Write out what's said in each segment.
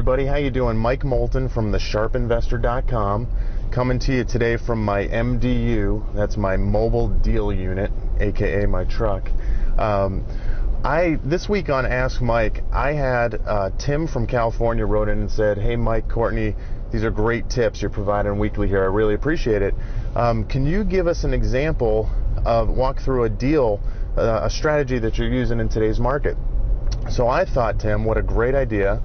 everybody. How you doing? Mike Moulton from thesharpinvestor.com coming to you today from my MDU. That's my mobile deal unit, aka my truck. Um, I this week on Ask Mike, I had uh, Tim from California wrote in and said, "Hey Mike, Courtney, these are great tips you're providing weekly here. I really appreciate it. Um, can you give us an example of walk through a deal, uh, a strategy that you're using in today's market?" So I thought, Tim, what a great idea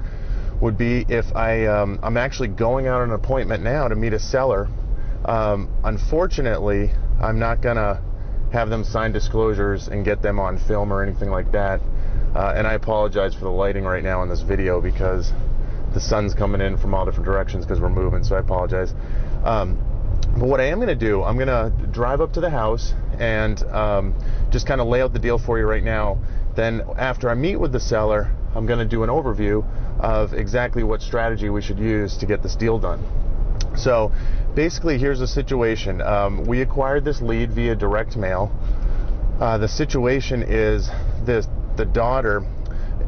would be if I um, I'm actually going out on an appointment now to meet a seller. Um, unfortunately, I'm not gonna have them sign disclosures and get them on film or anything like that. Uh, and I apologize for the lighting right now in this video because the sun's coming in from all different directions because we're moving. So I apologize. Um, but what I am going to do, I'm going to drive up to the house and um, just kind of lay out the deal for you right now. Then, after I meet with the seller, I'm going to do an overview of exactly what strategy we should use to get this deal done. So, basically, here's the situation. Um, we acquired this lead via direct mail. Uh, the situation is this: the daughter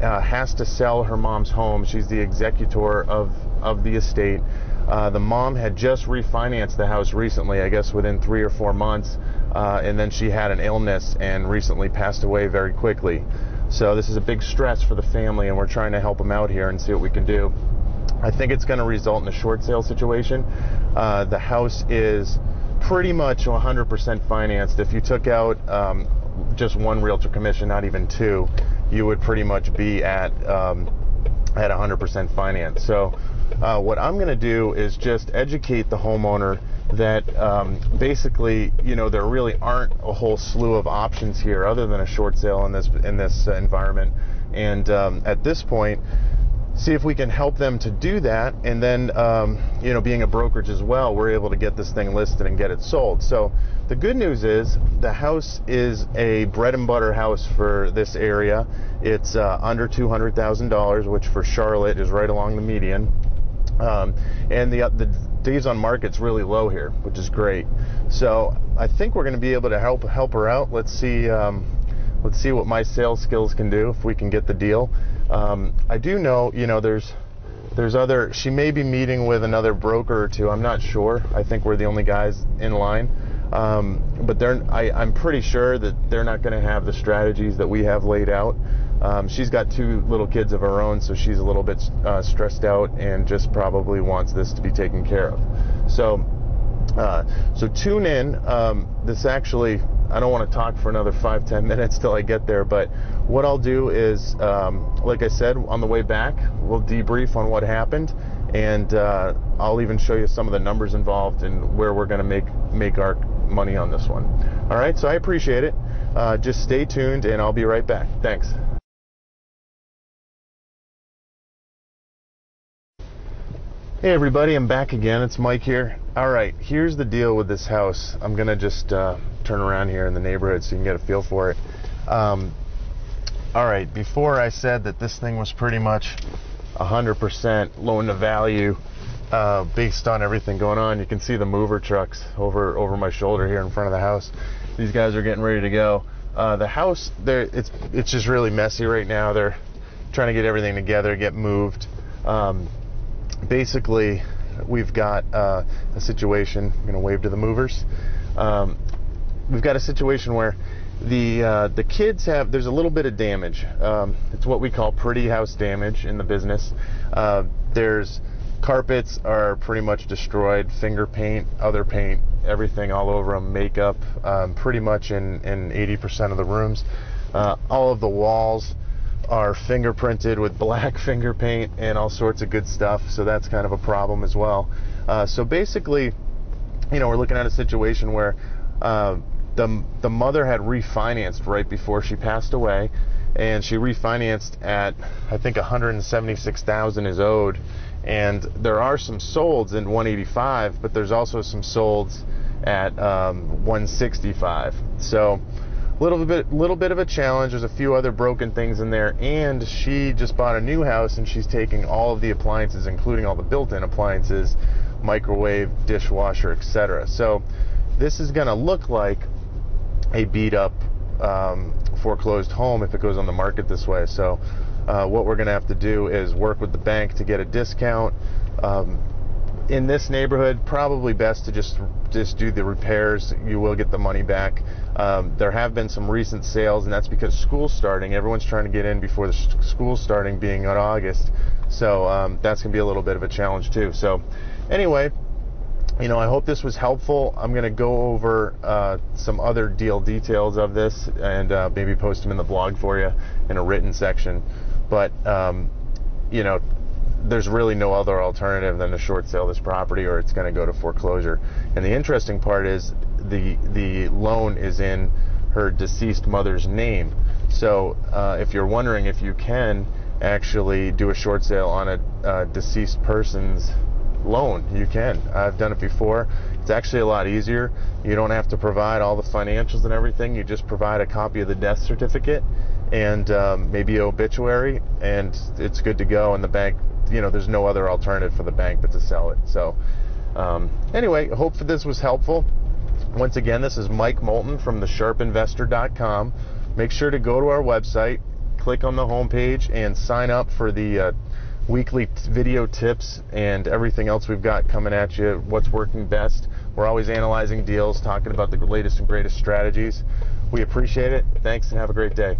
uh, has to sell her mom's home. She's the executor of of the estate. Uh, the mom had just refinanced the house recently, I guess within three or four months, uh, and then she had an illness and recently passed away very quickly. So this is a big stress for the family, and we're trying to help them out here and see what we can do. I think it's going to result in a short sale situation. Uh, the house is pretty much 100% financed. If you took out um, just one realtor commission, not even two, you would pretty much be at um, at 100% finance. So uh, what I'm going to do is just educate the homeowner that um, basically, you know, there really aren't a whole slew of options here other than a short sale in this in this environment. And um, at this point, see if we can help them to do that. And then, um, you know, being a brokerage as well, we're able to get this thing listed and get it sold. So the good news is the house is a bread and butter house for this area. It's uh, under $200,000, which for Charlotte is right along the median. Um, and the, the days on market's really low here, which is great. So I think we're going to be able to help help her out. Let's see um, let's see what my sales skills can do if we can get the deal. Um, I do know, you know, there's there's other. She may be meeting with another broker or two. I'm not sure. I think we're the only guys in line. Um, but they're, I, I'm pretty sure that they're not going to have the strategies that we have laid out. Um, she's got two little kids of her own, so she's a little bit uh, stressed out and just probably wants this to be taken care of. So, uh, so tune in. Um, this actually, I don't want to talk for another five, ten minutes till I get there, but what I'll do is, um, like I said, on the way back, we'll debrief on what happened, and uh, I'll even show you some of the numbers involved and where we're going to make make our money on this one. All right, so I appreciate it. Uh, just stay tuned, and I'll be right back. Thanks. Hey everybody, I'm back again. It's Mike here. All right, here's the deal with this house. I'm gonna just uh, turn around here in the neighborhood so you can get a feel for it. Um, all right, before I said that this thing was pretty much 100% loan to value uh, based on everything going on. You can see the mover trucks over over my shoulder here in front of the house. These guys are getting ready to go. Uh, the house, it's it's just really messy right now. They're trying to get everything together, get moved. Um, basically, we've got uh, a situation. I'm going to wave to the movers. Um, we've got a situation where the uh, the kids have there's a little bit of damage. Um, it's what we call pretty house damage in the business. Uh, there's carpets are pretty much destroyed, finger paint, other paint, everything all over them, makeup, um, pretty much in in 80% of the rooms. Uh, all of the walls are fingerprinted with black finger paint and all sorts of good stuff. So that's kind of a problem as well. Uh, so basically, you know, we're looking at a situation where uh, the the mother had refinanced right before she passed away, and she refinanced at I think 176,000 is owed, and there are some solds in 185, but there's also some solds at um, 165. So little bit little bit of a challenge. There's a few other broken things in there, and she just bought a new house and she's taking all of the appliances, including all the built-in appliances, microwave, dishwasher, etc. So this is going to look like a beat up um, foreclosed home if it goes on the market this way. So uh, what we're going to have to do is work with the bank to get a discount. Um, in this neighborhood, probably best to just just do the repairs. You will get the money back. Um, there have been some recent sales, and that's because school's starting. Everyone's trying to get in before the sh- school's starting, being in August. So um, that's going to be a little bit of a challenge too. So anyway, you know, I hope this was helpful. I'm going to go over uh, some other deal details of this and uh, maybe post them in the blog for you in a written section. But um, you know, there's really no other alternative than to short sale this property or it's going to go to foreclosure. And the interesting part is the the loan is in her deceased mother's name. So uh, if you're wondering if you can actually do a short sale on a uh, deceased person's loan, you can. I've done it before. It's actually a lot easier. You don't have to provide all the financials and everything. You just provide a copy of the death certificate and um, maybe obituary, and it's good to go. And the bank you know, there's no other alternative for the bank but to sell it. So, um, anyway, hope this was helpful. Once again, this is Mike Moulton from thesharpinvestor.com. Make sure to go to our website, click on the homepage, and sign up for the uh, weekly t- video tips and everything else we've got coming at you. What's working best? We're always analyzing deals, talking about the latest and greatest strategies. We appreciate it. Thanks, and have a great day.